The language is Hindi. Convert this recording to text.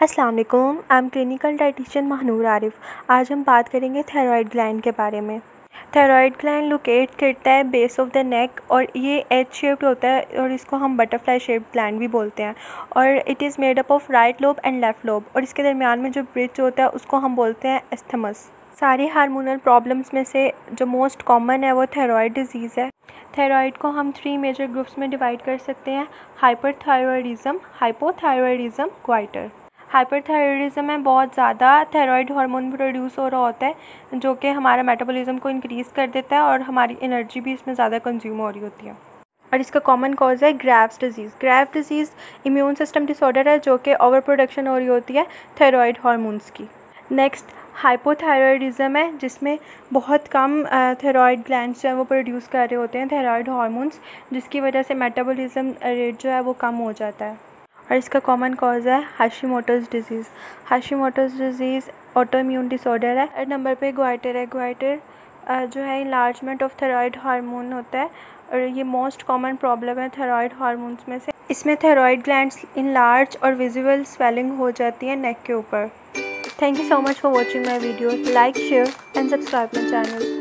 अस्सलाम वालेकुम I am clinical dietitian Mahnoor Arif आज हम बात करेंगे थायराइड ग्लैंड के बारे में। थायराइड ग्लैंड लोकेट करता है बेस ऑफ़ द नेक और ये एच शेप्ड होता है और इसको हम बटरफ्लाई शेप्ड ग्लैंड भी बोलते हैं। और it is made up of right lobe and left lobe और इसके दरमियान में जो ब्रिज होता है उसको हम बोलते हैं एस्थमस सारी हार्मोनल प्रॉब्लम्स में से जो मोस्ट कॉमन है वो थायराइड डिज़ीज़ है। थायराइड को हम थ्री मेजर ग्रुप्स में डिवाइड कर सकते हैं हाइपर थायरॉयडिज़म हाइपोथायरॉयडिज़म क्वाइटर हाइपरथायरॉयडिज्म में बहुत ज़्यादा थायराइड हार्मोन प्रोड्यूस हो रहा होता है, जो कि हमारा मेटाबॉलिज्म को इंक्रीज़ कर देता है और हमारी एनर्जी भी इसमें ज़्यादा कंज्यूम हो रही होती है। और इसका कॉमन कॉज है Graves disease Grave disease immune system disorder है, जो कि ओवर प्रोडक्शन हो रही होती है थायराइड हार्मोन्स की। नेक्स्ट हाइपोथायरॉयडिज्म है, जिसमें बहुत कम थायराइड ग्लैंड्स जो है वो प्रोड्यूस कर रहे होते हैं, थायराइड हार्मोन्स, जिसकी वजह से मेटाबॉलिज्म रेट जो है वो कम हो जाता है। और इसका कॉमन कॉज है Hashimoto's disease Hashimoto's disease auto immune disorder है। थर्ड नंबर पे ग्वाइटर है। ग्वाइटर जो है इलार्जमेंट ऑफ़ थायराइड हार्मोन होता है और ये मोस्ट कॉमन प्रॉब्लम है थायराइड हार्मोन्स में से। इसमें थायराइड ग्लैंड्स इन लार्ज और विजिबल स्वेलिंग हो जाती है नेक के ऊपर। Thank you so much for watching my video like share and subscribe my channel